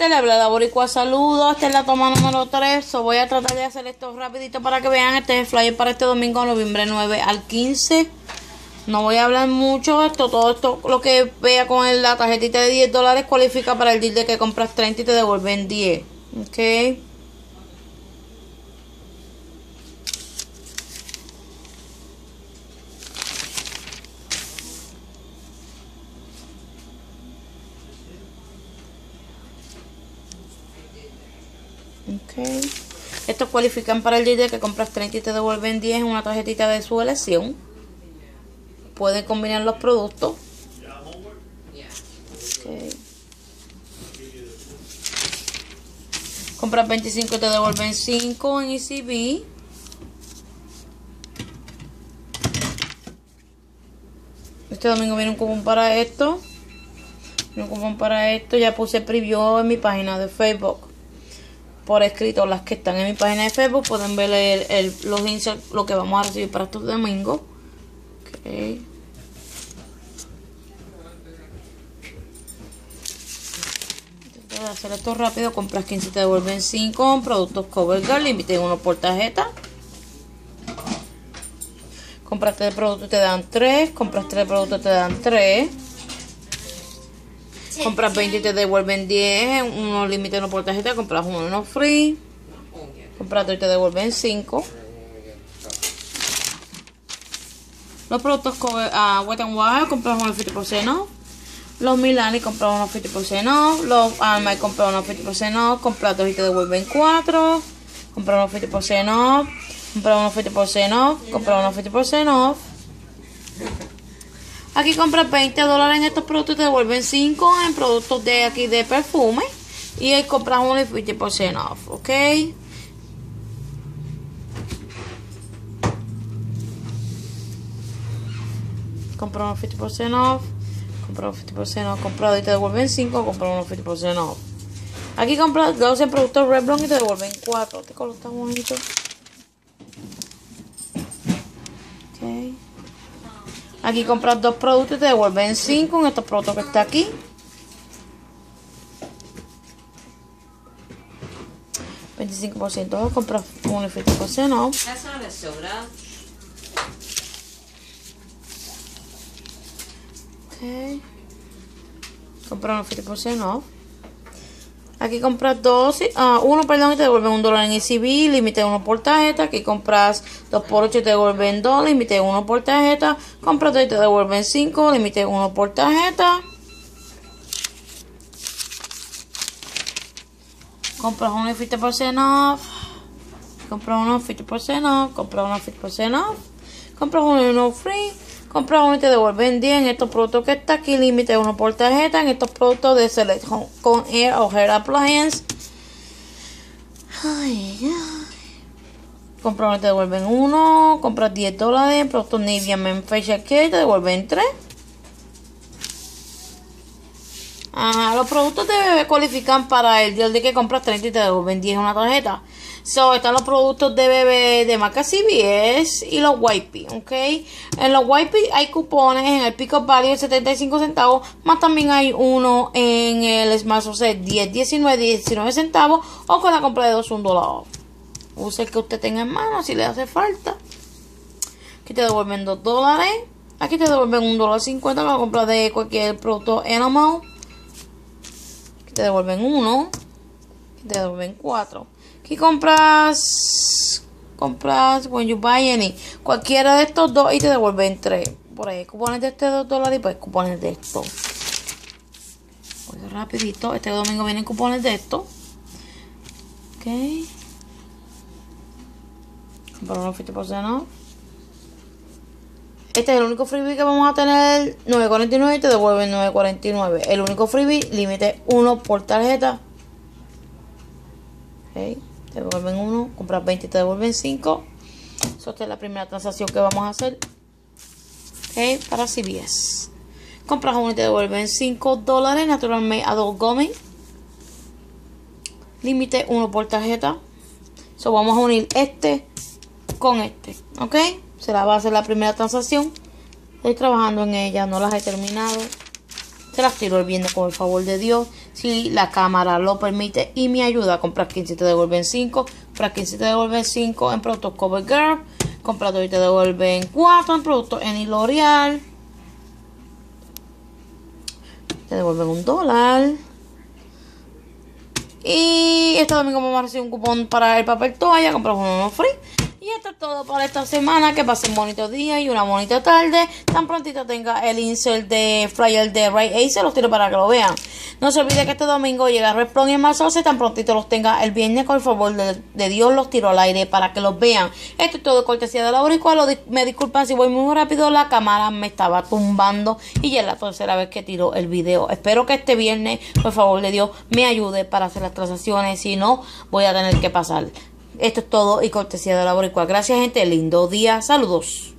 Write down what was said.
gente, le habla la Boricua Saludos. Esta es la toma número 3. So voy a tratar de hacer esto rapidito para que vean. Este es el flyer para este domingo, noviembre 9 al 15. No voy a hablar mucho esto. Todo esto, lo que vea con la tarjetita de 10 dólares, cualifica para el deal de que compras 30 y te devuelven 10. Ok. Ok. Estos cualifican para el de que compras 30 y te devuelven 10 en una tarjetita de su elección. Pueden combinar los productos. Okay. Compras 25 y te devuelven 5 en ECB. Este domingo viene un cupón para esto. Viene un cupón para esto. Ya puse preview en mi página de Facebook por escrito las que están en mi página de Facebook pueden ver el, el, los inserts, lo que vamos a recibir para estos domingos. Okay. Voy hacer esto rápido compras 15 te devuelven 5 productos CoverGirl límite 1 por tarjeta. Compras 3 productos te dan 3 compras 3 productos te dan 3 Compras 20 y te devuelven 10. Uno límite, uno por tarjeta. Compras uno, free. Compras 3 y te devuelven 5. Los productos uh, Wet n Wild compras uno 50% off. Los Milani compras uno 50% off. Los Alma compras uno 50% off. Compras 2 y te devuelven 4. Compras uno 50% off. Compras uno 50% off. Compras uno 50% off. Aquí compras 20 dólares en estos productos y te devuelven 5 en productos de aquí de perfume. Y ahí compras uno y 50% off, ¿ok? Compras uno 50% off. Compras uno 50% off. Comprado y te devuelven 5. Compras uno 50% off. Aquí compras 12 productos Revlon y te devuelven 4. Este color está bonito. Ok. Aquí compras dos productos y te devuelven cinco en estos productos que está aquí. ¿25% compras uno y 50% no. That's not a soda. Ok. Compras uno 50% off. Aquí compras dos, uh, uno perdón y te devuelven un dólar en ECB, límite uno por tarjeta. Aquí compras dos por ocho y te devuelven dos, límite uno por tarjeta. Compras dos y te devuelven cinco, límite uno por tarjeta. Compras uno y 50% off. Compras uno 50% off. Compras uno 50% off. Compras uno y uno free. Compras uno y te devuelven 10 en estos productos que está aquí, límite uno por tarjeta, en estos productos de Select Home con Air o Hair Appliance. Ay, ay. Y te devuelven uno, compras 10 dólares, productos Nivea Men Facial Care, te devuelven 3. Ajá, los productos de bebé cualifican para el día de que compras 30 y te devuelven 10 en una tarjeta. So, están los productos de bebé de marca CVS y los Wipey, ¿ok? En los Wipey hay cupones en el Pick Up Value de 75 centavos, más también hay uno en el Smart Social 10, 19, 19 centavos o con la compra de dos un dólar. Use el que usted tenga en mano si le hace falta. Aquí te devuelven 2 dólares. Aquí te devuelven un dólar 50 con la compra de cualquier producto Animal. Te devuelven uno. Te devuelven 4. Aquí compras, compras, when you buy any, cualquiera de estos dos y te devuelven tres. Por ahí, cupones de este 2 dólares y pues cupones de esto. Voy rapidito, este domingo vienen cupones de esto. Ok. Comprar unos 50% Este es el único freebie que vamos a tener 9.49 y te devuelven 9.49. El único freebie, límite 1 por tarjeta. Okay te devuelven uno, compras 20 y te devuelven 5. Esta es la primera transacción que vamos a hacer. Ok, para CBS. Compras uno y te devuelven 5 dólares. Naturalmente, Adult Gummy. Límite 1 por tarjeta. So, vamos a unir este con este. Ok, será va a ser la primera transacción. Estoy trabajando en ella, no las he terminado. Se las tiro el con el favor de Dios. si la cámara lo permite y me ayuda a comprar 15 te devuelven 5, comprar 15 te devuelven 5 en productos Cover Girl, comprar y te devuelven 4 en productos en L'Oreal, te devuelven un dólar. Y este domingo vamos a recibir un cupón para el papel toalla, compramos uno free. Y esto es todo para esta semana. Que pasen bonito día y una bonita tarde. Tan prontito tenga el insert de flyer de Ray Ace, los tiro para que lo vean. No se olvide que este domingo llega Plum y 12. Tan prontito los tenga el viernes, con el favor de, Dios, los tiro al aire para que los vean. Esto es todo cortesía de la boricua. me disculpan si voy muy rápido. La cámara me estaba tumbando. Y ya es la tercera vez que tiro el video. Espero que este viernes, por favor de Dios, me ayude para hacer las transacciones. Si no, voy a tener que pasar. Esto es todo y cortesía de la boricua. Gracias, gente. Lindo día. Saludos.